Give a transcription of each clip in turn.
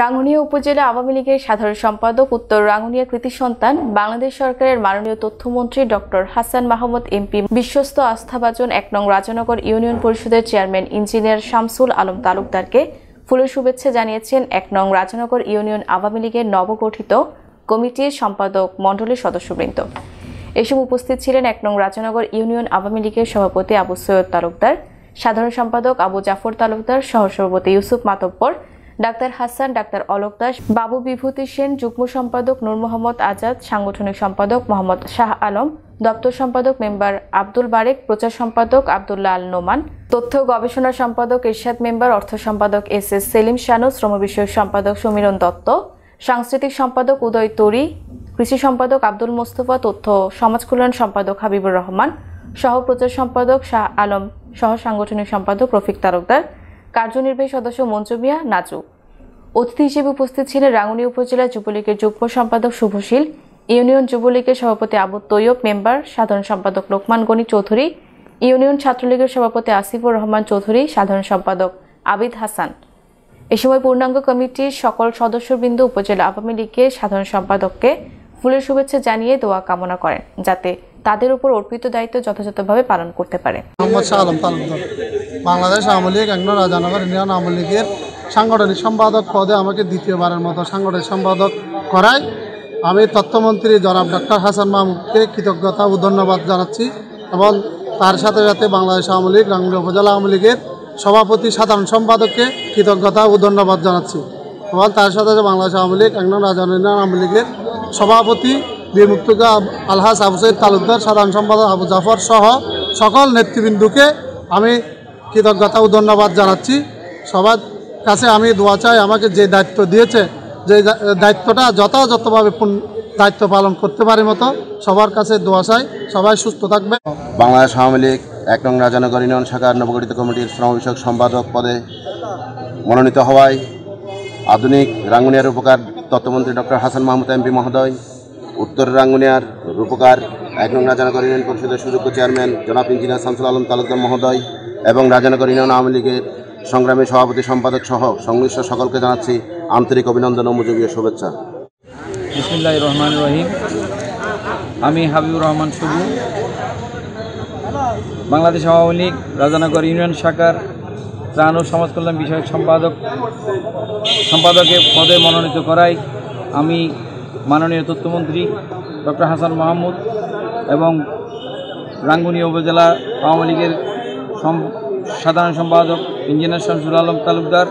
রাঙ্গুনিয়া উপজেলা আওয়ামী লীগের সাধারণ সম্পাদক উত্তর রাঙ্গুনিয়া কৃতি সন্তান, বাংলাদেশ সরকারের মাননীয় তথ্যমন্ত্রী ডক্টর হাসান মাহমুদ এমপি, বিশ্বস্ত আস্থাভাজন এক নং রাজনগর ইউনিয়ন পরিষদের চেয়ারম্যান ইঞ্জিনিয়ার শামসুল আলম তালুকদারকে ফুলের শুভেচ্ছা জানিয়েছেন এক নং রাজনগর ইউনিয়ন আওয়ামী লীগের নবগঠিত কমিটির সম্পাদক মণ্ডলীর সদস্যবৃন্দ। এসব উপস্থিত ছিলেন এক নং রাজনগর ইউনিয়ন আওয়ামী লীগের সভাপতি আবু সৈয়দ তালুকদার, সাধারণ সম্পাদক আবু জাফর তালুকদার, সহসভাপতি ইউসুফ মাতব্বর ডাক্তার হাসান, ডাক্তার অলোক দাস, বাবু বিভূতি সেন, যুগ্ম সম্পাদক নূর মোহাম্মদ আজাদ, সাংগঠনিক সম্পাদক মোহাম্মদ শাহ আলম, দপ্তর সম্পাদক মেম্বার আব্দুল বারেক, প্রচার সম্পাদক আবদুল্লাহ আল নোমান, তথ্য গবেষণা সম্পাদক এরশাদ মেম্বার, অর্থ সম্পাদক এস এস সেলিম শানু, শ্রম বিষয়ক সম্পাদক সমীরণ দত্ত, সাংস্কৃতিক সম্পাদক উদয় তরি, কৃষি সম্পাদক আব্দুল মোস্তফা, তথ্য সমাজ কল্যাণ সম্পাদক হাবিবুর রহমান, সহ প্রচার সম্পাদক শাহ আলম, সহ সাংগঠনিক সম্পাদক রফিক তালুকদার কার্যনির্বাহী সদস্য মঞ্জু মিয়া অতিথি হিসেবে উপস্থিত ছিলেন রাঙ্গুনি উপজেলা যুবলীগের যুগ্ম সম্পাদক শুভশীল, ইউনিয়ন যুবলীগের সভাপতি আবু তৈয়ব মেম্বার, সাধারণ সম্পাদক লোকমান গনি চৌধুরী, ইউনিয়ন ছাত্রলীগের সভাপতি আসিফুর রহমান চৌধুরী, সাধারণ সম্পাদক আবিদ হাসান। এ সময় পূর্ণাঙ্গ কমিটির সকল সদস্যবৃন্দ উপজেলা আওয়ামী লীগের সাধারণ সম্পাদককে ফুলের শুভেচ্ছা জানিয়ে দোয়া কামনা করেন, যাতে তাদের উপর অর্পিত দায়িত্ব যথাযথভাবে পালন করতে পারে। মোহাম্মদ শাহ আলম তালুকদার বাংলাদেশ আওয়ামী লীগ এক রাজানগর ইউনিয়ন আওয়ামী লীগের সাংগঠনিক সম্পাদক পদে আমাকে দ্বিতীয়বারের মতো সাংগঠনিক সম্পাদক করায়। আমি তথ্যমন্ত্রী জনাব ডক্টর হাসান মাহমুদকে কৃতজ্ঞতা ও ধন্যবাদ জানাচ্ছি এবং তার সাথে সাথে বাংলাদেশ আওয়ামী লীগ রাঙ্গুলিয়া উপজেলা আওয়ামী লীগের সভাপতি, সাধারণ সম্পাদককে কৃতজ্ঞতা ও ধন্যবাদ জানাচ্ছি এবং তার সাথে সাথে বাংলাদেশ আওয়ামী লীগ এক রাজানগর ইউনিয়ন আওয়ামী লীগের সভাপতি বীর মুক্তগা আলহাজ আবু সৈদ তালুকদার, সাধারণ সম্পাদক আবু জাফর সহ সকল নেতৃবৃন্দুকে আমি কৃতজ্ঞতা ও ধন্যবাদ জানাচ্ছি। সবার কাছে আমি দোয়া চাই, আমাকে যে দায়িত্ব দিয়েছে, যে দায়িত্বটা যথাযথভাবে দায়িত্ব পালন করতে পারি মতো সবার কাছে দোয়া চাই, সবাই সুস্থ থাকবে। বাংলাদেশ আওয়ামী লীগ, এক নং রাজানগর ইউনিয়ন শাখার নবগঠিত কমিটির শ্রম বিষয়ক সম্পাদক পদে মনোনীত হওয়ায় আধুনিক রাঙ্গুনিয়ার উপকার তত্ত্বমন্ত্রী ডক্টর হাসান মাহমুদ এমপি মহোদয়, উত্তর রাঙ্গুনিয়ার রূপকার এক নং রাজানগর ইউনিয়ন পরিষদের সুযোগ্য চেয়ারম্যান জনাব ইঞ্জিনিয়ার শামসুল আলম তালুকদার মহোদয় এবং রাজানগর ইউনিয়ন আওয়ামী লীগের সংগ্রামী সভাপতি, সম্পাদক সহ সংশ্লিষ্ট সকলকে জানাচ্ছি আন্তরিক অভিনন্দন ও মুজুবীয় শুভেচ্ছা। বিসমুল্লাহ রহমান রহিম। আমি হাবিবুর রহমান শুভু। বাংলাদেশ আওয়ামী লীগ, রাজানগর ইউনিয়ন শাখার ত্রাণ ও সমাজ কল্যাণ বিষয়ক সম্পাদক, সম্পাদকের পদে মনোনীত করায় আমি মাননীয় তথ্যমন্ত্রী ডক্টর হাসান মাহমুদ এবং রাঙ্গুনি উপজেলা আওয়ামী লীগের সাধারণ সম্পাদক ইঞ্জিনিয়ার শামসুল আলম তালুকদার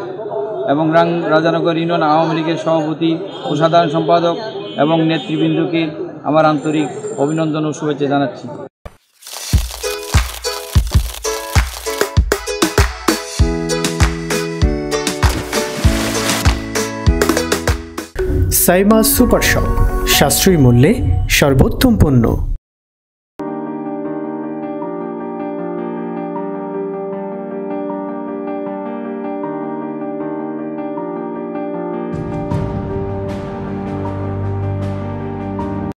এবং রাং রাজানগর ইউনিয়ন আওয়ামী লীগের সভাপতি ও সাধারণ সম্পাদক এবং নেতৃবৃন্দকে আমার আন্তরিক অভিনন্দন ও শুভেচ্ছা জানাচ্ছি। সাইমা সুপার শপ, সাশ্রয়ী মূল্যে সর্বোত্তম পণ্য।